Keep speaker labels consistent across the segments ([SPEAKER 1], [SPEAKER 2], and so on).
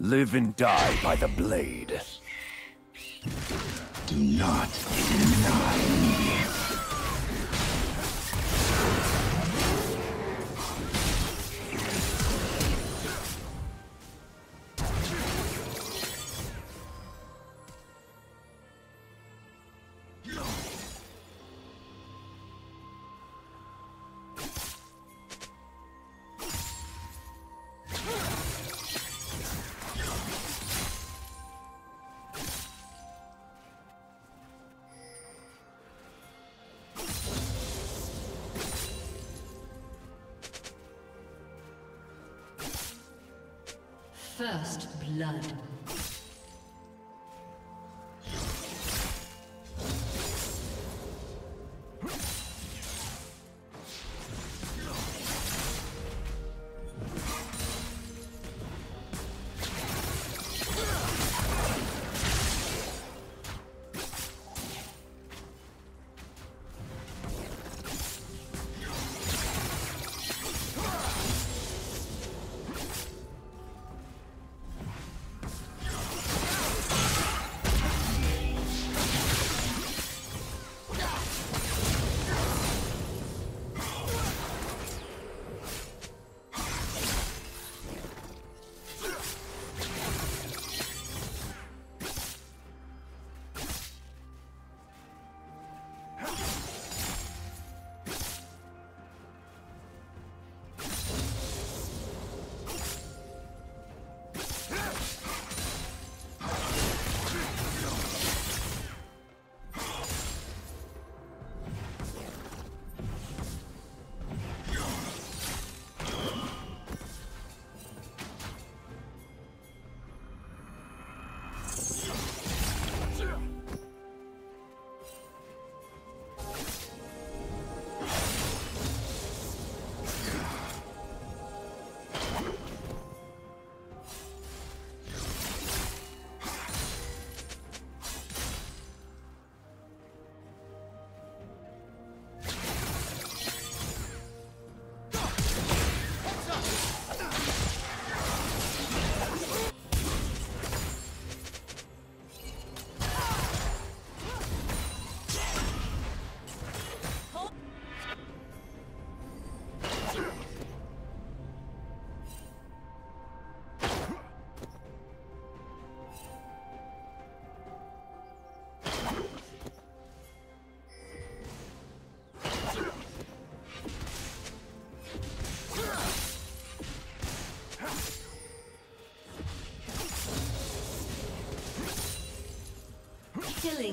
[SPEAKER 1] Live and die by the blade.
[SPEAKER 2] Do not deny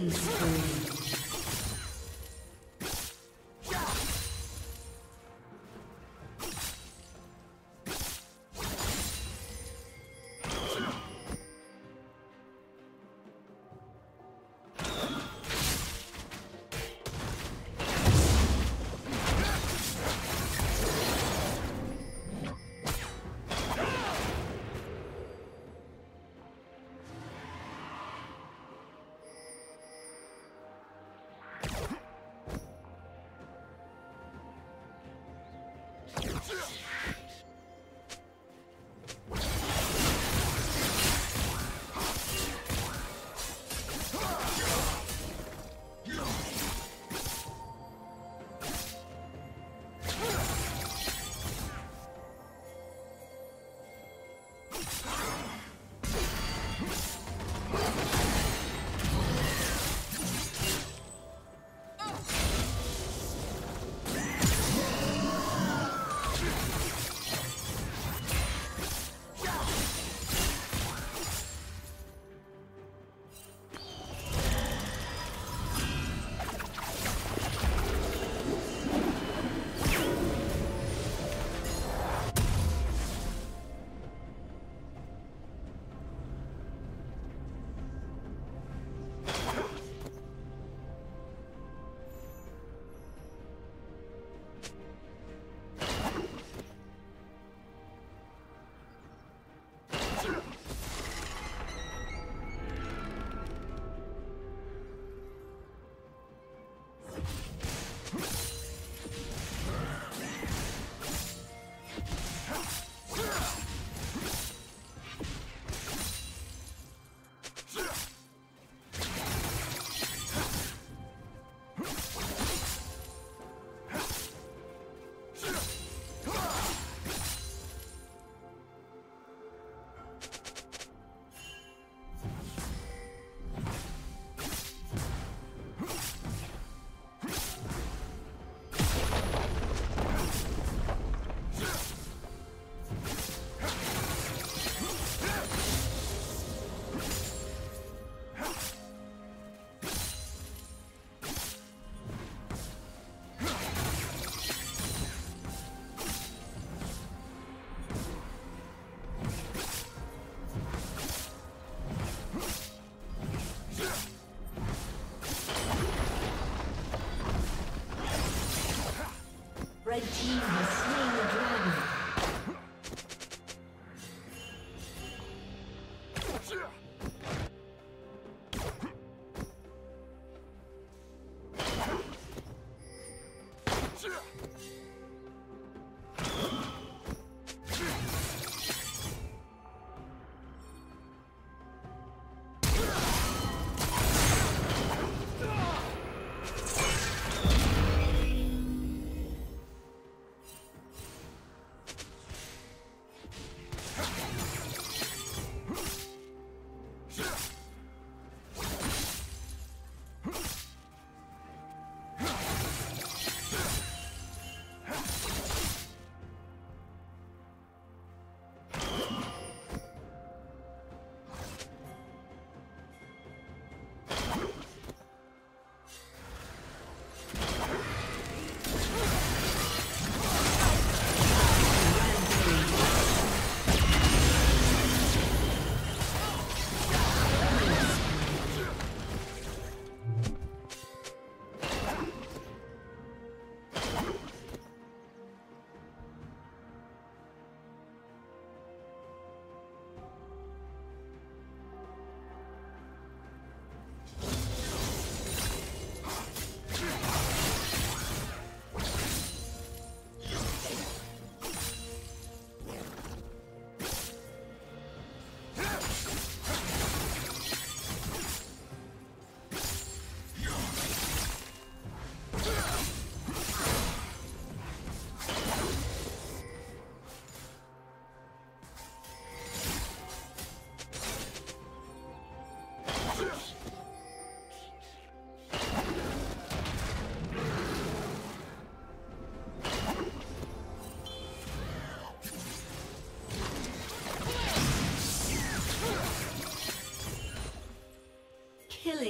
[SPEAKER 3] Killing spree.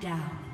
[SPEAKER 3] down.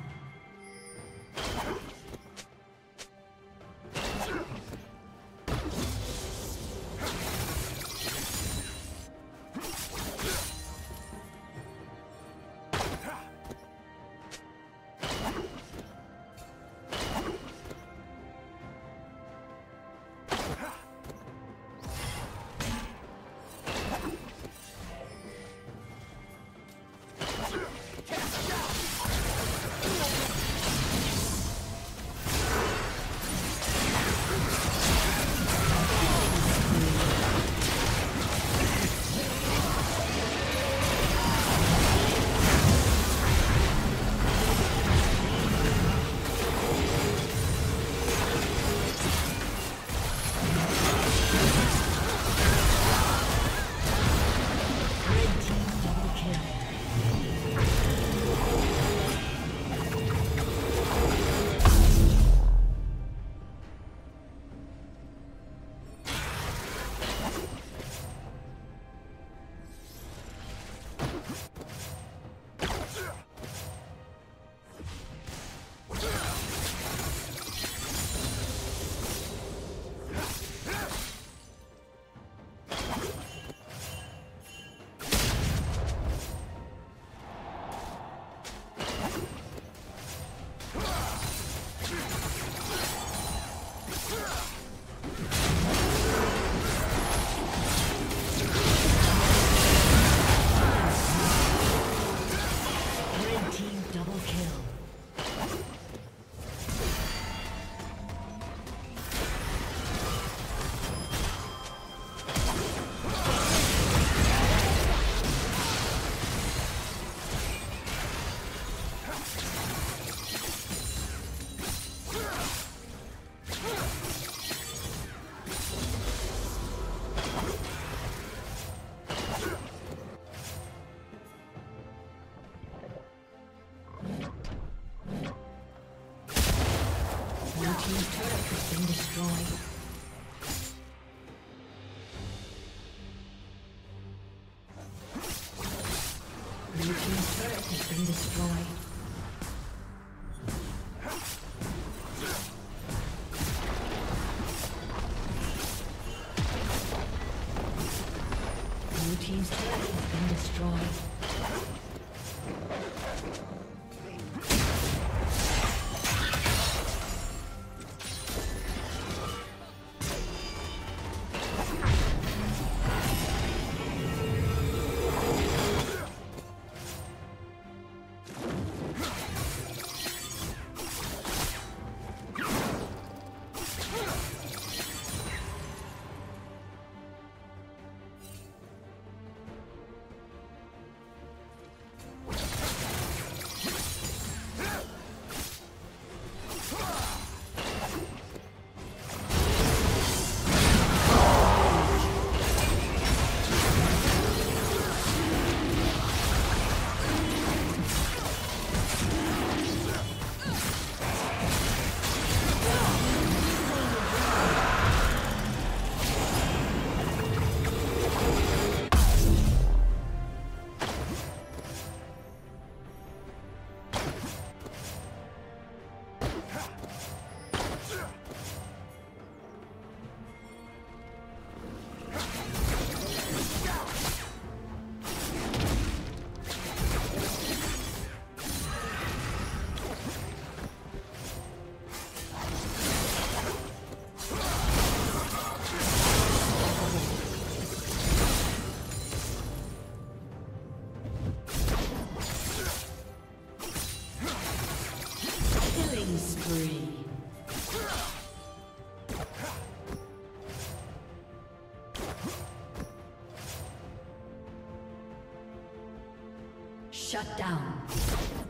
[SPEAKER 3] destroyed. Shut down.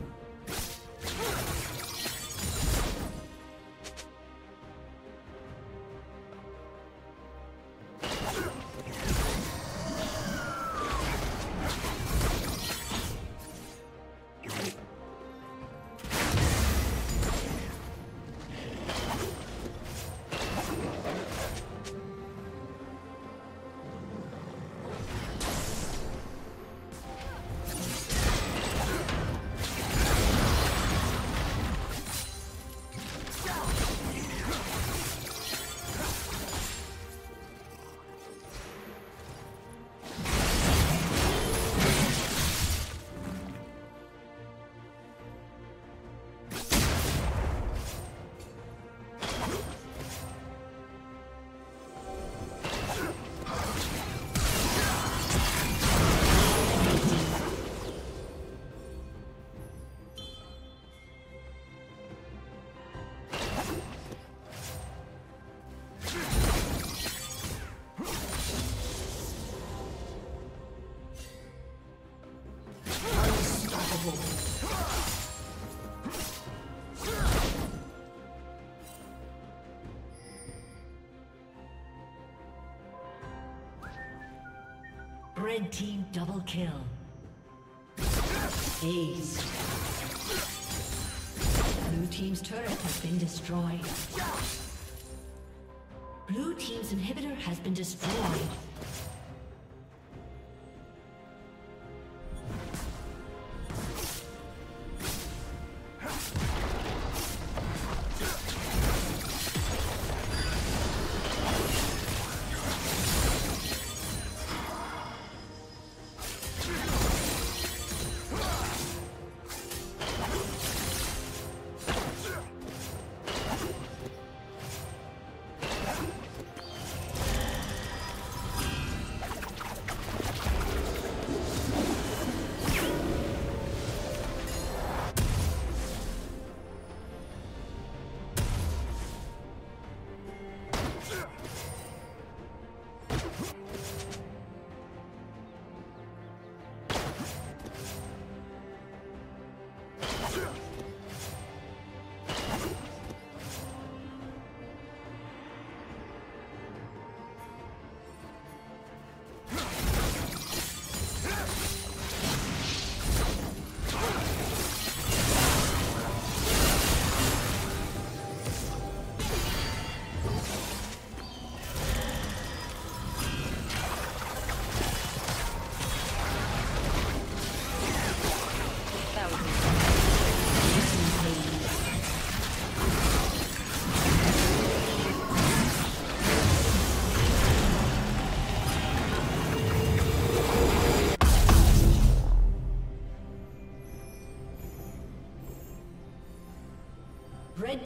[SPEAKER 3] Red team double kill. Ace. Blue team's turret has been destroyed. Blue team's inhibitor has been destroyed.